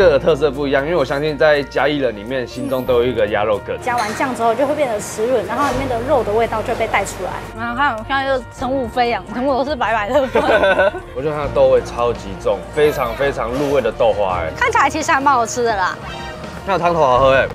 各个特色不一样，因为我相信在嘉义人里面心中都有一个鸭肉羹。加完酱之后就会变得湿润，然后里面的肉的味道就被带出来。然后看我现在就成雾飞扬，全部都是白白的粉，我觉得它的豆味超级重，非常非常入味的豆花哎。看起来其实还蛮好吃的啦。那汤头好喝哎。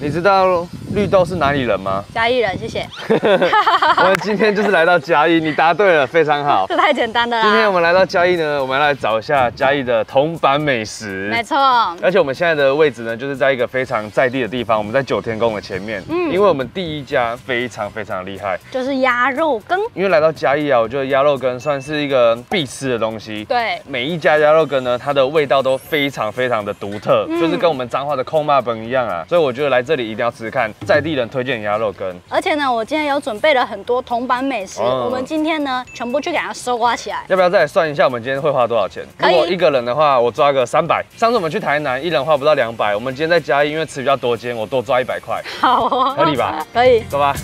你知道绿豆是哪里人吗？嘉义人，谢谢。我们今天就是来到嘉义，你答对了，非常好。这太简单了。今天我们来到嘉义呢，我们来找一下嘉义的铜板美食。没错。而且我们现在的位置呢，就是在一个非常在地的地方，我们在九天宫的前面。嗯。因为我们第一家非常非常厉害，就是鸭肉羹。因为来到嘉义啊，我觉得鸭肉羹算是一个必吃的东西。对。每一家鸭肉羹呢，它的味道都非常非常的独特，就是跟我们彰化的空骂本一样啊。所以我觉得来这里一定要吃吃看，在地人推荐鸭肉羹。而且呢，我今天有准备了很多铜板美食，我们今天呢全部去给它收刮起来。要不要再来算一下，我们今天会花多少钱？如果一个人的话，我抓个三百。上次我们去台南，一人花不到两百。我们今天在嘉义，因为吃比较多间，我多抓一百块。好，合理吧？可以，走吧。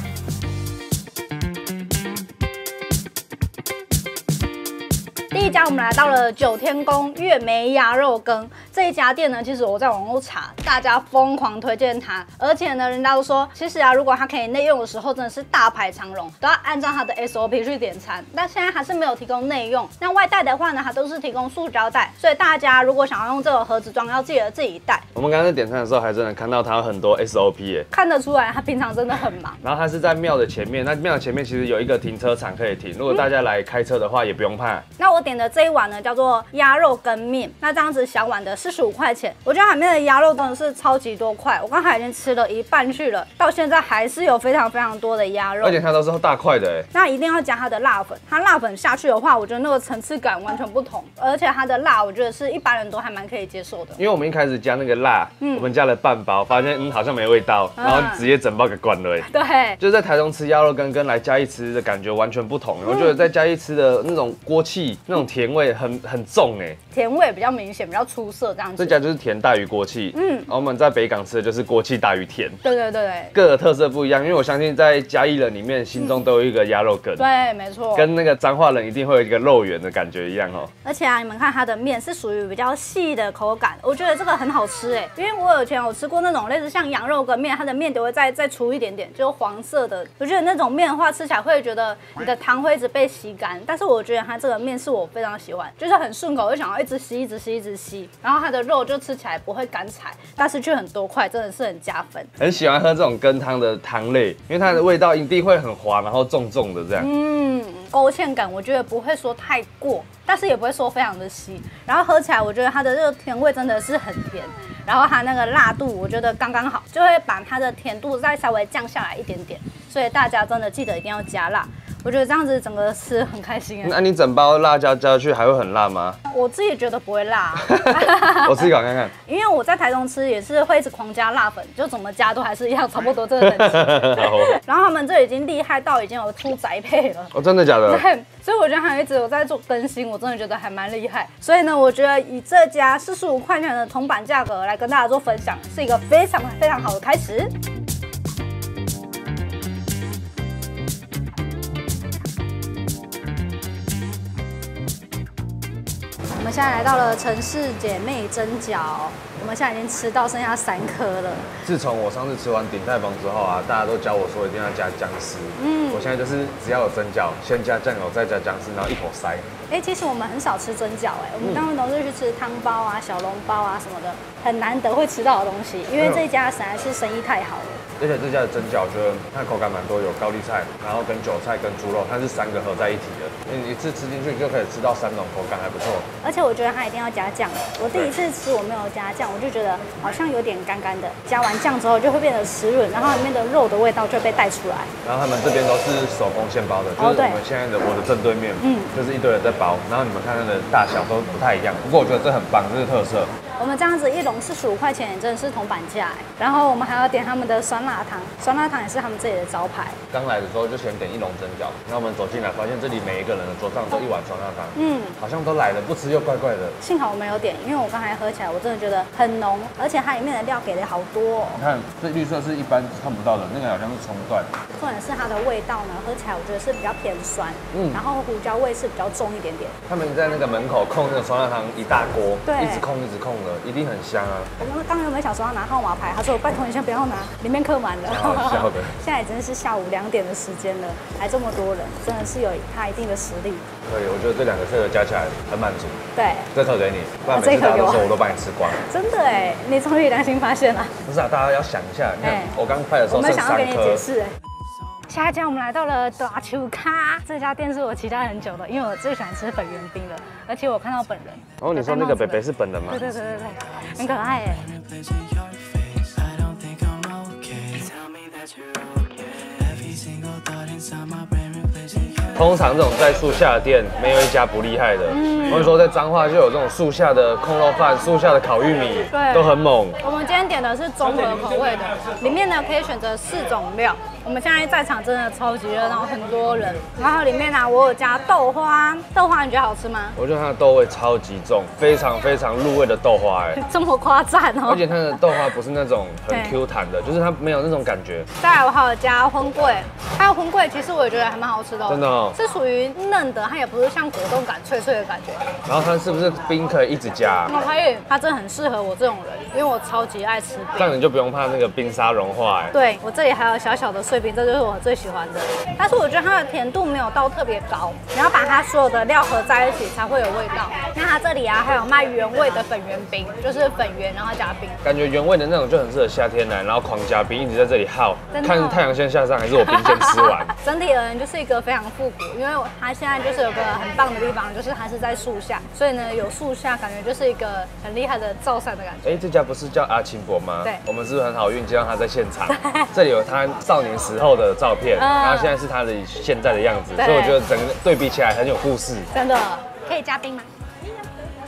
家，我们来到了九天宫月梅鸭肉羹。这一家店呢，其实我在网络查，大家疯狂推荐它，而且呢，人家都说，其实啊，如果它可以内用的时候，真的是大排长龙，都要按照它的 SOP 去点餐。但现在还是没有提供内用。那外带的话呢，它都是提供塑胶袋，所以大家如果想要用这个盒子装，要记得自己带。我们刚才点餐的时候，还真的看到它很多 SOP 耶，看得出来它平常真的很忙。然后它是在庙的前面，那庙前面其实有一个停车场可以停，如果大家来开车的话，也不用怕。那我点的这一碗呢，叫做鸭肉羹面，那这样子小碗的四十五块钱。我觉得海面的鸭肉真的是超级多块，我刚才已经吃了一半去了，到现在还是有非常非常多的鸭肉，而且它都是大块的哎。那一定要加它的辣粉，它辣粉下去的话，我觉得那个层次感完全不同，而且它的辣，我觉得是一般人都还蛮可以接受的。因为我们一开始加那个辣，嗯，我们加了半包，发现嗯好像没味道，然后直接整包给灌了。对，就是在台中吃鸭肉羹跟来嘉义吃的感觉完全不同。我觉得在嘉义吃的那种锅气，那种甜味很很重哎，甜味比较明显，比较出色这样子。这家就是甜大于锅气。嗯，我们在北港吃的就是锅气大于甜。对对对对，各个特色不一样，因为我相信在嘉义人里面心中都有一个鸭肉羹。对，没错，跟那个彰化人一定会有一个肉圆的感觉一样哦。而且啊，你们看它的面是属于比较细的口感，我觉得这个很好吃哎，因为我以前有吃过那种类似像羊肉羹面，它的面都会再再粗一点点，就是黄色的。我觉得那种面的话吃起来会觉得你的汤会一直被吸干，但是我觉得它这个面是我非常喜欢，就是很顺口，就想要一直吸一直吸一直吸，然后它的肉就吃起来不会干柴。但是却很多块，真的是很加分。很喜欢喝这种羹汤的汤类，因为它的味道一定会很滑，然后重重的这样。嗯，勾芡感我觉得不会说太过，但是也不会说非常的稀。然后喝起来，我觉得它的这个甜味真的是很甜，然后它那个辣度我觉得刚刚好，就会把它的甜度再稍微降下来一点点。所以大家真的记得一定要加辣。我觉得这样子整个吃很开心。那你整包辣椒加去还会很辣吗？我自己觉得不会辣。我自己搞看看。因为我在台中吃也是会一直狂加辣粉，就怎么加都还是一样，差不多这个等级。然后他们这已经厉害到已经有出宅配了。哦，真的假的？对。所以我觉得他一直有在做更新，我真的觉得还蛮厉害。所以呢，我觉得以这家四十五块钱的铜板价格来跟大家做分享，是一个非常非常好的开始。们现在来到了城市姐妹蒸饺，我们现在已经吃到剩下三颗了。自从我上次吃完鼎泰丰之后啊，大家都教我说一定要加姜丝。嗯，我现在就是只要有蒸饺，先加酱油，再加姜丝，然后一口塞。哎，其实我们很少吃蒸饺，哎，我们大部分都是去吃汤包啊、小笼包啊什么的，很难得会吃到的东西，因为这家实在是生意太好了。而且这家的蒸饺，我觉得它口感蛮多，有高丽菜，然后跟韭菜跟猪肉，它是三个合在一起的。你一次吃进去就可以吃到三种口感，还不错。而且我觉得它一定要加酱。我第一次吃我没有加酱，我就觉得好像有点干干的。加完酱之后就会变得湿润，然后里面的肉的味道就被带出来。然后他们这边都是手工现包的，就是我们现在的我的正对面，嗯，就是一堆人在包。然后你们看它的大小都不太一样，不过我觉得这很棒，这是特色。我们这样子一笼四十五块钱，也真的是铜板价哎。然后我们还要点他们的酸辣汤，酸辣汤也是他们这里的招牌。刚来的时候就先点一笼蒸饺，然后我们走进来发现这里每一个人的桌上都一碗酸辣汤，嗯，好像都来了，不吃又怪怪的。幸好我没有点，因为我刚才喝起来我真的觉得很浓，而且它里面的料给的好多、哦。你看这绿色是一般看不到的，那个好像是葱段。重点是它的味道呢，喝起来我觉得是比较偏酸，嗯然后胡椒味是比较重一点点。他们在那个门口控那个酸辣汤一大锅，对一直控一直控的，一定很香啊。我们刚刚有没有想说要拿号码牌？他说拜托你先不要拿，里面刻满了。超好笑的 现在已经是下午两点的时间了，还这么多人，真的是有他一定的实力。可以，我觉得这两个特加起来很满足。对，这特给你，不然啊每次大家都说我都帮你吃光。真的哎，你终于良心发现了。不是啊，大家要想一下，你看哎我刚拍的时候剩们想要给你解，释哎。下一家我们来到了大球咖，这家店是我期待很久的，因为我最喜欢吃粉圆冰了，而且我看到本人。哦，你说那个北北是本人吗对？对对对对，很可爱哎。通常这种在树下的店，没有一家不厉害的。嗯我跟你说，在彰化就有这种树下的空肉饭、树下的烤玉米，对都很猛。我们今天点的是综合口味的，里面呢可以选择四种料。我们现在在场真的超级热闹，很多人。然后里面呢，我有加豆花，豆花你觉得好吃吗？我觉得它的豆味超级重，非常非常入味的豆花哎。这么夸赞哦而！且它的豆花不是那种很 Q 弹的，就是它没有那种感觉。再来我还有加荤桂，还有荤桂，其实我也觉得还蛮好吃的、哦，真的哦是属于嫩的，它也不是像果冻感脆脆的感觉。然后它是不是冰可以一直加？那可以，它真的很适合我这种人，因为我超级爱吃冰。这样你就不用怕那个冰沙融化哎。对我这里还有小小的碎冰，这就是我最喜欢的。但是我觉得它的甜度没有到特别高，你要把它所有的料合在一起才会有味道。那它这里啊还有卖原味的粉圆冰，就是粉圆然后加冰。感觉原味的那种就很适合夏天来，然后狂加冰，一直在这里耗，看太阳先下山还是我冰先吃完。整体而言就是一个非常复古，因为它现在就是有个很棒的地方，就是它是在树下，所以呢有树下感觉就是一个很厉害的造山的感觉。哎，这家不是叫阿清伯吗？对我们是不是很好运接到他在现场？这里有摊少年时候的照片，嗯然后现在是他的现在的样子，所以我觉得整个对比起来很有故事。真的可以加冰吗？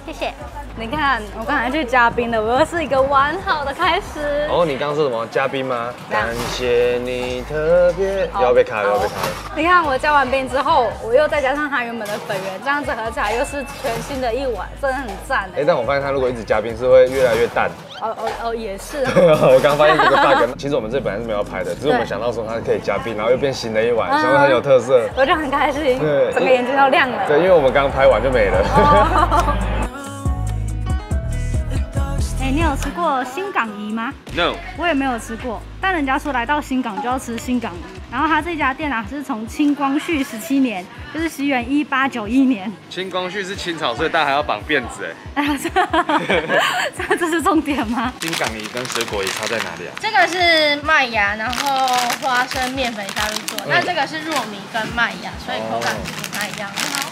谢谢。你看，我刚才去加冰了，我又是一个完好的开始。哦，你刚刚说什么嘉宾吗？感谢你特别，好要被卡，要被卡。你看我加完冰之后，我又再加上它原本的粉圆，这样子合起来又是全新的一碗，真的很赞哎哎。，但我发现他如果一直加冰是会越来越淡。哦哦哦，也是。我刚发现这个 bug，其实我们这本来是没有拍的，只是我们想到说它可以加冰，然后又变新的一碗，嗯想到很有特色。我就很开心，对整个眼睛都亮了。对，因为我们刚拍完就没了。哦哎、你有吃过新港姨吗？No，我也没有吃过，但人家说来到新港就要吃新港姨。然后他这家店啊，是从清光绪十七年，就是西元一八九一年。清光绪是清朝，所以大家还要绑辫子哎。哎呀，这这这是重点吗？新港梨跟水果梨差在哪里啊？这个是麦芽，然后花生、面粉下去做。那这个是糯米跟麦芽，所以口感是不太一样。好，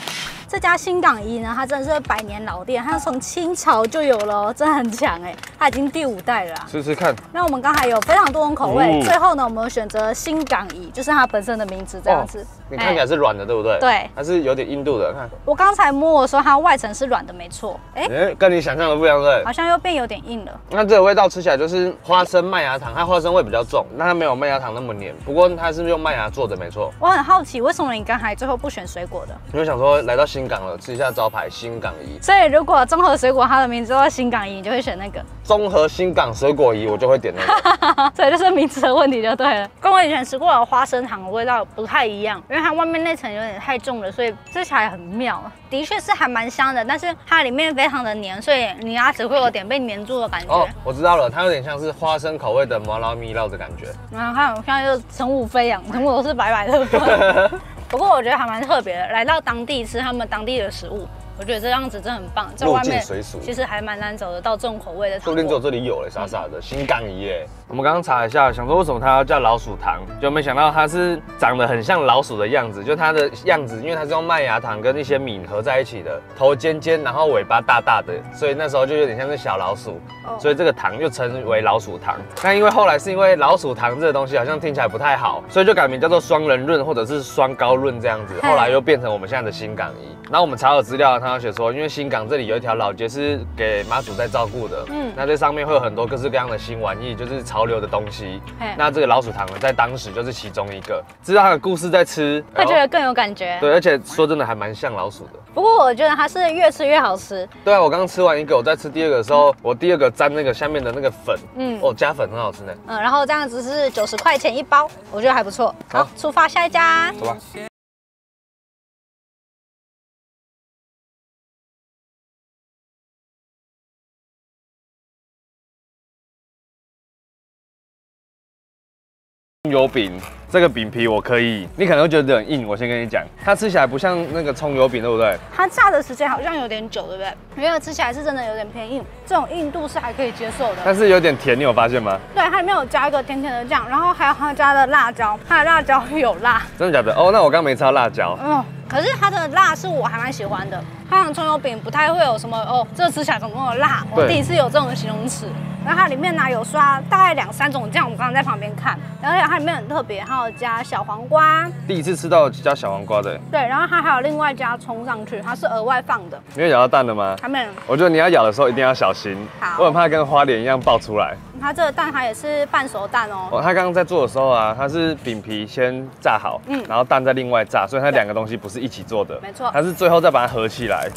这家新港一呢，它真的是百年老店，它从清朝就有了哦，真的很强哎，它已经第五代了啊。吃吃看。那我们刚才有非常多种口味，嗯最后呢，我们选择新港怡，就是它本身的名字这样子。哦你看起来是软的，对不对？对它是有点硬度的。看，我刚才摸的时候，它外层是软的，没错。哎、哎，跟你想象的不一样，对好？像又变有点硬了。那这个味道吃起来就是花生麦芽糖，它花生味比较重，但它没有麦芽糖那么黏。不过它是用麦芽做的，没错。我很好奇，为什么你刚才最后不选水果的？因为想说来到新港了，吃一下招牌新港怡，所以如果综合水果它的名字叫新港怡，你就会选那个。综合新港水果怡，我就会点那个。所以就是名字的问题就对了。跟我以前吃过的花生糖的味道不太一样，因为它外面那层有点太重了，所以吃起来很妙。的确是还蛮香的，但是它里面非常的黏，所以你牙齿会有点被黏住的感觉。哦，我知道了，它有点像是花生口味的麻辣米酪的感觉。然后看我现在就成雾飞扬，全部都是白白的粉。不过我觉得还蛮特别的，来到当地吃他们当地的食物，我觉得这样子真的很棒。在外面其实还蛮难找得到重口味的糖。说不定只有这里有嘞，傻傻的新港怡耶。我们刚刚查一下，想说为什么它要叫老鼠糖，就没想到它是长得很像老鼠的样子，就它的样子，因为它是用麦芽糖跟一些米合在一起的，头尖尖，然后尾巴大大的，所以那时候就有点像是小老鼠，哦所以这个糖就称为老鼠糖。但因为后来是因为老鼠糖这个东西好像听起来不太好，所以就改名叫做双人润或者是双高润这样子，后来又变成我们现在的新港怡。然后我们查了资料，他有写说，因为新港这里有一条老街是给妈祖在照顾的，嗯嗯，那这上面会有很多各式各样的新玩意，就是潮流的东西。那这个老鼠糖呢，在当时就是其中一个，知道它的故事在吃，会觉得更有感觉。对，而且说真的还蛮像老鼠的。不过我觉得它是越吃越好吃。对啊，我刚吃完一个，我在吃第二个的时候，我第二个沾那个下面的那个粉，嗯嗯，哦，加粉很好吃呢。嗯，然后这样子是九十块钱一包，我觉得还不错。好好，出发下一家。走吧。油饼，这个饼皮我可以，你可能会觉得很硬。我先跟你讲，它吃起来不像那个葱油饼，对不对？它炸的时间好像有点久，对不对？因为吃起来是真的有点偏硬，这种硬度是还可以接受的。但是有点甜，你有发现吗？对，它里面有加一个甜甜的酱，然后还有它加的辣椒，它的辣椒有辣，真的假的？哦，那我刚没吃到辣椒。嗯，可是它的辣是我还蛮喜欢的。它的葱油饼不太会有什么哦，这吃起来怎么那么辣？我第一次有这种形容词。然后它里面呢有刷大概两三种酱，我刚刚在旁边看，而且它里面很特别，还有加小黄瓜，第一次吃到加小黄瓜的，对，然后它还有另外加葱上去，它是额外放的。你有咬到蛋的吗？还没。有我觉得你要咬的时候一定要小心，好。我很怕跟花莲一样爆出来。它这个蛋它也是半熟蛋哦。哦，他刚刚在做的时候啊，它是饼皮先炸好，嗯。然后蛋再另外炸，所以它两个东西不是一起做的，没错。它是最后再把它合起来，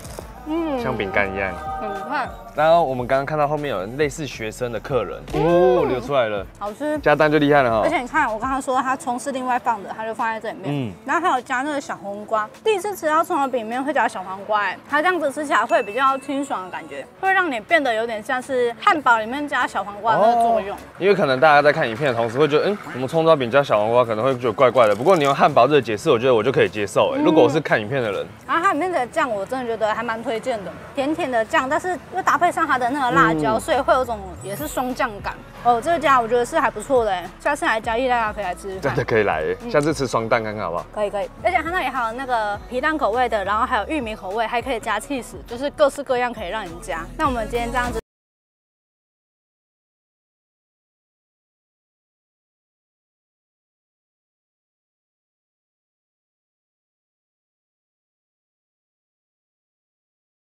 嗯像饼干一样。嗯，看然后我们刚刚看到后面有类似学生的客人，哦，流出来了，好吃。加蛋就厉害了哈。而且你看，我刚刚说它葱是另外放的，它就放在这里面。嗯然后还有加那个小黄瓜，第一次吃到葱油饼里面会加小黄瓜，哎，它这样子吃起来会比较清爽的感觉，会让你变得有点像是汉堡里面加小黄瓜的那个作用。因为可能大家在看影片的同时会觉得，嗯，我们葱抓饼加小黄瓜可能会觉得怪怪的。不过你用汉堡这个解释，我觉得我就可以接受。嗯哎，如果我是看影片的人，然后它里面的酱我真的觉得还蛮推荐的，甜甜的酱，但是又搭配上它的那个辣椒，所以会有种也是双酱感。哦，这家我觉得是还不错的，下次来嘉义大家可以来吃吃真的。可以来，下次吃双蛋看看好不好？可以可以，而且它那里还有那个皮蛋口味的，然后还有玉米口味，还可以加 cheese，就是各式各样可以让你加。那我们今天这样子。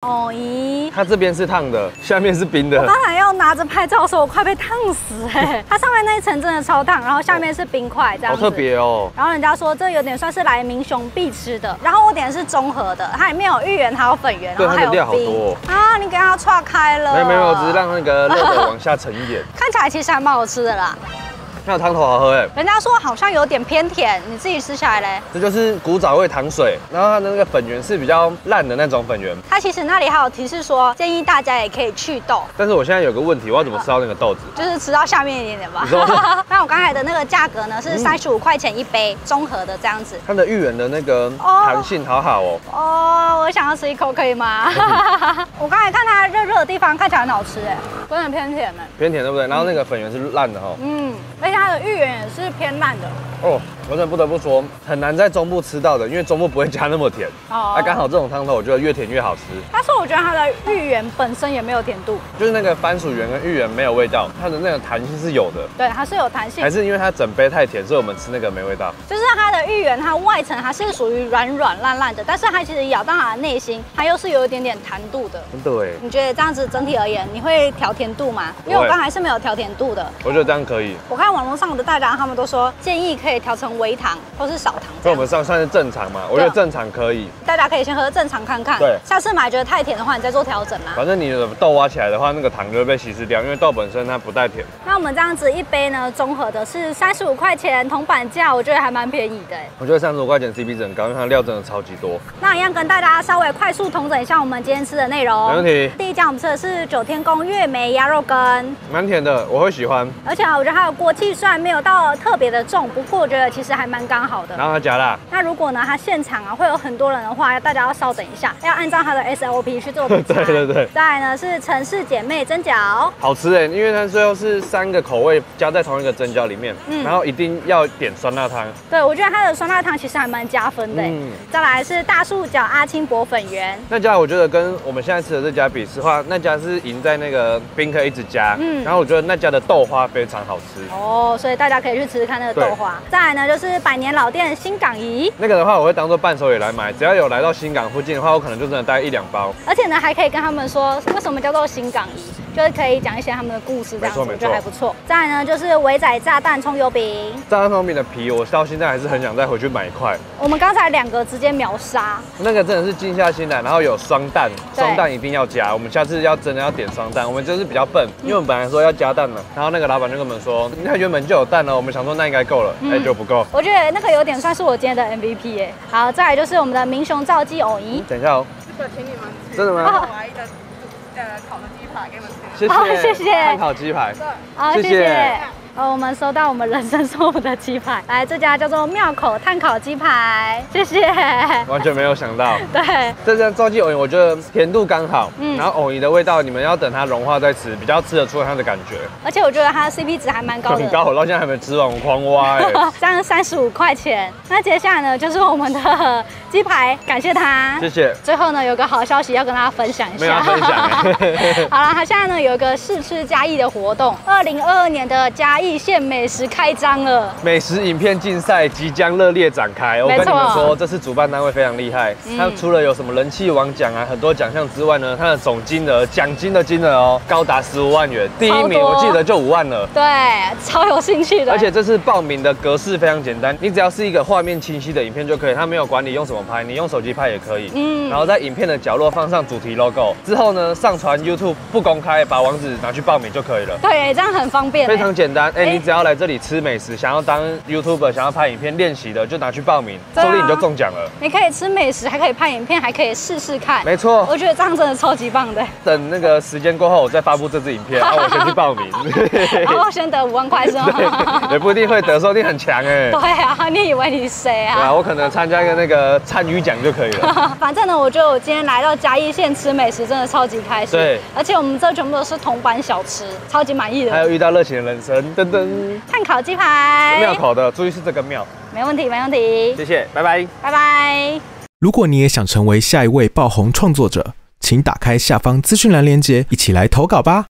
哦咦，它这边是烫的，下面是冰的。刚才要拿着拍照的时候，我快被烫死哎、它上面那一层真的超烫，然后下面是冰块这样子。好特别哦。然后人家说这有点算是来民雄必吃的，然后我点的是综合的，它里面有芋圆，还有粉圆，对然后还有它的料好冰多哦啊！你给它岔开了，没有没有，只是让那个热的往下沉一点。看起来其实还蛮好吃的啦。那汤头好喝哎，人家说好像有点偏甜，你自己吃起来嘞？这就是古早味糖水，然后它的那个粉圆是比较烂的那种粉圆。它其实那里还有提示说，建议大家也可以去豆，但是我现在有个问题，我要怎么吃到那个豆子？就是吃到下面一点点吧。那我刚才的那个价格呢是三十五块钱一杯，综合的这样子。它的芋圆的那个哦弹性好好哦。哦，我想要吃一口，可以吗？我刚才看它热热的地方看起来很好吃哎，真的偏甜哎。偏甜对不对？然后那个粉圆是烂的哈、哦。嗯，而且它的芋圆也是偏烂的。哦，我真的不得不说，很难在中部吃到的，因为中部不会加那么甜。哦那，刚好这种汤头，我觉得越甜越好吃。但是我觉得它的芋圆本身也没有甜度，就是那个番薯圆跟芋圆没有味道，它的那个弹性是有的。对，它是有弹性还。是因为它整杯太甜，所以我们吃那个没味道。就是它的芋圆，它外层它是属于软软烂烂的，但是它其实咬到它的内心，它又是有一点点弹度的。真的哎，你觉得这样子整体而言，你会调甜度吗？因为我刚才是没有调甜度的。我觉得这样可以。我看网络上的大家他们都说建议可以调成微糖或是少糖这样所以我们。算算是正常嘛，我觉得正常可以。大家可以先喝正常看看，对下次买觉得太甜的话，你再做调整嘛。反正你的豆挖起来的话，那个糖就会被稀释掉，因为豆本身它不带甜。那我们这样子一杯呢，综合的是三十五块钱，铜板价，我觉得还蛮便宜的哎。我觉得三十五块钱 CP 值很高，因为它的料真的超级多。那一样跟大家稍微快速统整一下我们今天吃的内容。没问题第一家我们吃的是九天宫月梅鸭肉羹，蛮甜的，我会喜欢。而且啊，我觉得它的锅气虽然没有到特别的重，不过我觉得其实还蛮刚好的。然后它加辣，那如果呢，他现场啊会有很多人的话，大家要稍等一下，要按照他的 SOP 去做。对对对再来呢是城市姐妹蒸饺，好吃哎，因为它最后是三个口味加在同一个蒸饺里面，嗯然后一定要点酸辣汤。对我觉得它的酸辣汤其实还蛮加分的。嗯再来是大树角阿青薄粉圆，那家我觉得跟我们现在吃的这家比的话，那家是赢在那个冰可以一直加，嗯然后我觉得那家的豆花非常好吃。哦，所以大家可以去吃吃看那个豆花。再来呢，就就是百年老店新港怡，那个的话，我会当做伴手礼来买。只要有来到新港附近的话，我可能就只能带一两包。而且呢还可以跟他们说为什么叫做新港怡，就是可以讲一些他们的故事这样子，我没错没错觉得还不错。再来呢就是伟仔炸弹葱油饼，炸弹葱油饼的皮，我到现在还是很想再回去买一块。我们刚才两个直接秒杀，那个真的是静下心来，然后有双蛋，双蛋一定要加。我们下次要真的要点双蛋，我们就是比较笨，因为我们本来说要加蛋了，然后那个老板就跟我们说，他原本就有蛋了，我们想说那应该够了，哎、就不够。我觉得那个有点算是我今天的 MVP 耶。好，再来就是我们的明雄照记藕泥，等一下哦，这个请你们吃。真的吗？哦我还一个呃烤的鸡排给你们吃。谢谢，哦谢谢。碳烤鸡排，好，谢谢呃，我们收到我们人生送的鸡排，来这家叫做庙口炭烤鸡排，谢谢。完全没有想到。对，这家赵记藕泥，我觉得甜度刚好，嗯然后藕泥的味道，你们要等它融化再吃，比较吃得出它的感觉。而且我觉得它的 CP 值还蛮高的，很高，我到现在还没吃完，我狂挖哎、这 样三十五块钱。那接下来呢，就是我们的鸡排，感谢他。谢谢。最后呢，有个好消息要跟大家分享一下。没有分享哎 好了，它现在呢有一个试吃嘉义的活动，二零二二年的嘉义县美食开张了。美食影片竞赛即将热烈展开，我跟你们说，这次主办单位非常厉害。嗯它除了有什么人气王奖啊，很多奖项之外呢，它的总金额奖金的金额哦，高达十五万元。第一名我记得就五万了。对，超有兴趣的。而且这次报名的格式非常简单，你只要是一个画面清晰的影片就可以，它没有管你用什么拍，你用手机拍也可以。嗯然后在影片的角落放上主题 logo，之后呢上传 YouTube 不公开，把网址拿去报名就可以了。对，这样很方便欸。非常简单，哎、哎你只要来这里吃美食，想要当 YouTuber，想要拍影片练习的，就拿去报名，说不定你就中奖了。你可以吃美食，还可以拍影片，还可以试试看。没错，我觉得这样真的超级棒的。等那个时间过后，我再发布这支影片，然 后我先去报名。然后先得五万块是吗？也不一定会得，说不定很强哎。对啊，你以为你是谁对啊，啊？我可能参加一个那个参与奖就可以了。反正呢，我觉得我今天来到嘉义县吃美食，真的超级开心。对，而且我们这全部都是铜板小吃，超级满意的。还有遇到热情的人生，噔噔，碳烤鸡排，庙口的，注意是这个庙。没问题，没问题。谢谢，拜拜。拜拜。如果你也想成为下一位爆红创作者，请打开下方资讯栏链接，一起来投稿吧。